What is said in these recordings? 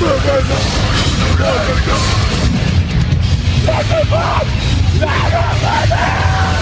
Take him up! Never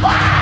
Come on!